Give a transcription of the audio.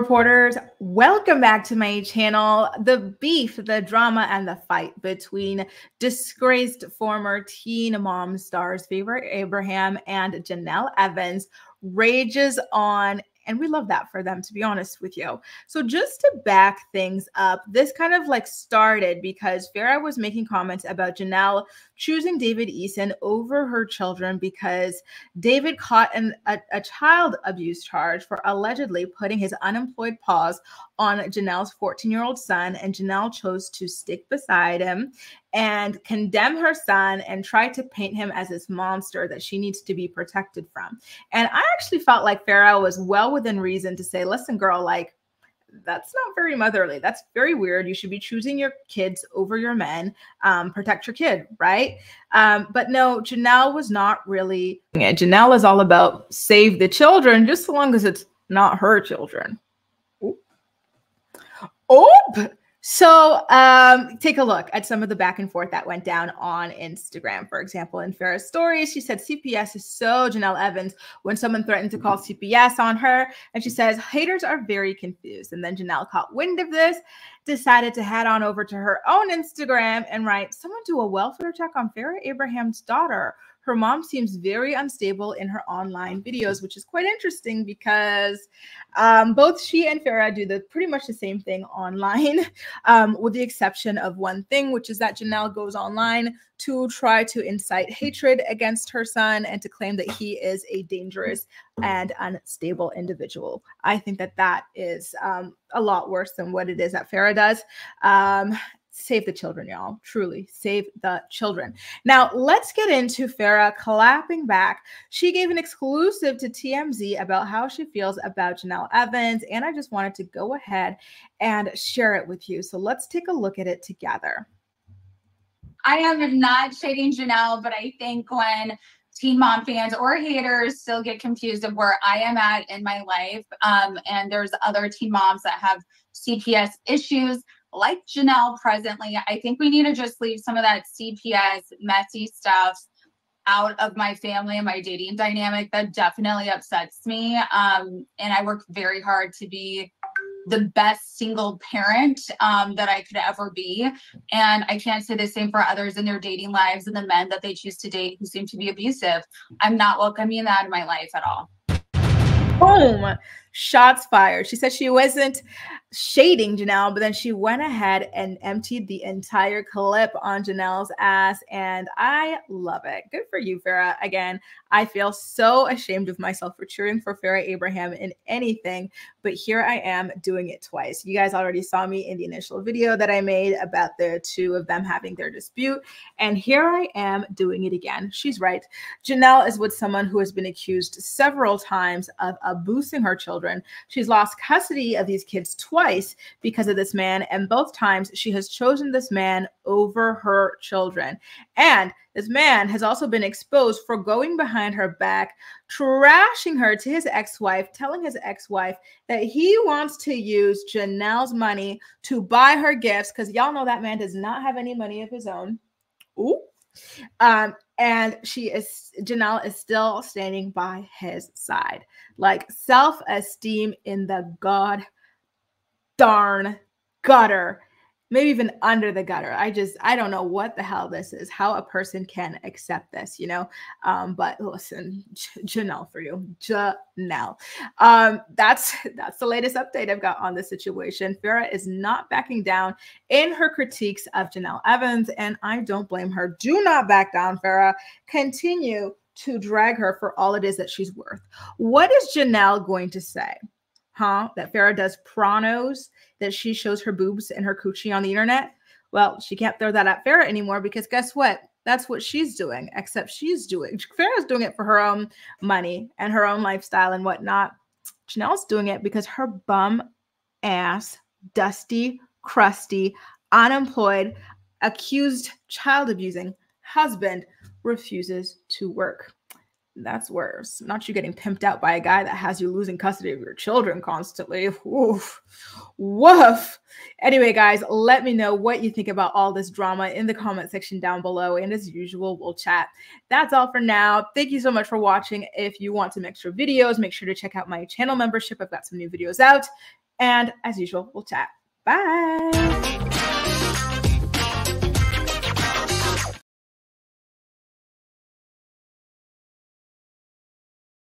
reporters, welcome back to my channel. The beef, the drama, and the fight between disgraced former teen mom stars Farrah Abraham and Jenelle Evans rages on and we love that for them, to be honest with you. So, just to back things up, this kind of like started because Farrah was making comments about Jenelle choosing David Eason over her children because David caught an, a, a child abuse charge for allegedly putting his unemployed paws on Jenelle's 14 year old son. And Jenelle chose to stick beside him and condemn her son and try to paint him as this monster that she needs to be protected from. And I actually felt like Farrah was well within reason to say, listen, girl, like, that's not very motherly. That's very weird. You should be choosing your kids over your men. Um, protect your kid, right? Um, but no, Jenelle was not really. Yeah, Jenelle is all about save the children, just so long as it's not her children. Oh, so um, take a look at some of the back and forth that went down on Instagram. For example, in Farrah's stories, she said CPS is so Jenelle Evans when someone threatened to call CPS on her. And she says haters are very confused. And then Jenelle caught wind of this, decided to head on over to her own Instagram and write, someone do a welfare check on Farrah Abraham's daughter. Her mom seems very unstable in her online videos, which is quite interesting because um, both she and Farrah do the pretty much the same thing online, um, with the exception of one thing, which is that Jenelle goes online to try to incite hatred against her son and to claim that he is a dangerous and unstable individual. I think that that is um, a lot worse than what it is that Farrah does. Um, save the children, y'all. Truly save the children. Now, let's get into Farrah clapping back. She gave an exclusive to TMZ about how she feels about Jenelle Evans, and I just wanted to go ahead and share it with you. So let's take a look at it together. I am not shading Jenelle, but I think when teen mom fans or haters still get confused of where I am at in my life, um, and there's other teen moms that have CPS issues like Jenelle presently, I think we need to just leave some of that CPS messy stuff out of my family and my dating dynamic. That definitely upsets me. Um, and I work very hard to be the best single parent um, that I could ever be. And I can't say the same for others in their dating lives and the men that they choose to date who seem to be abusive. I'm not welcoming that in my life at all. Boom. Shots fired. She said she wasn't shading Jenelle, but then she went ahead and emptied the entire clip on Jenelle's ass. And I love it. Good for you, Farrah. Again, I feel so ashamed of myself for cheering for Farrah Abraham in anything, but here I am doing it twice. You guys already saw me in the initial video that I made about the two of them having their dispute. And here I am doing it again. She's right. Jenelle is with someone who has been accused several times of abusing her children. She's lost custody of these kids twice twice because of this man, and both times she has chosen this man over her children. And this man has also been exposed for going behind her back, trashing her to his ex wife, telling his ex wife that he wants to use Jenelle's money to buy her gifts because y'all know that man does not have any money of his own. Ooh. Um, and she is Jenelle is still standing by his side. Like self-esteem in the god darn gutter. Maybe even under the gutter. I just i don't know what the hell this is how a person can accept this you know? Um but listen J- jenelle for you jenelle. Um that's that's the latest update i've got on the situation. Farrah is not backing down in her critiques of Jenelle evans and i don't blame her. Do not back down farrah continue to drag her for all it is that she's worth. What is jenelle going to say huh? That Farrah does pranos, that she shows her boobs and her coochie on the internet. Well, she can't throw that at Farrah anymore because guess what? That's what she's doing, except she's doing. Farrah's doing it for her own money and her own lifestyle and whatnot. Jenelle's doing it because her bum ass, dusty, crusty, unemployed, accused child abusing husband refuses to work that's worse. Not you getting pimped out by a guy that has you losing custody of your children constantly. Oof. Woof. Anyway, guys, let me know what you think about all this drama in the comment section down below. And as usual, we'll chat. That's all for now. Thank you so much for watching. If you want some extra videos, make sure to check out my channel membership. I've got some new videos out. And as usual, we'll chat. Bye.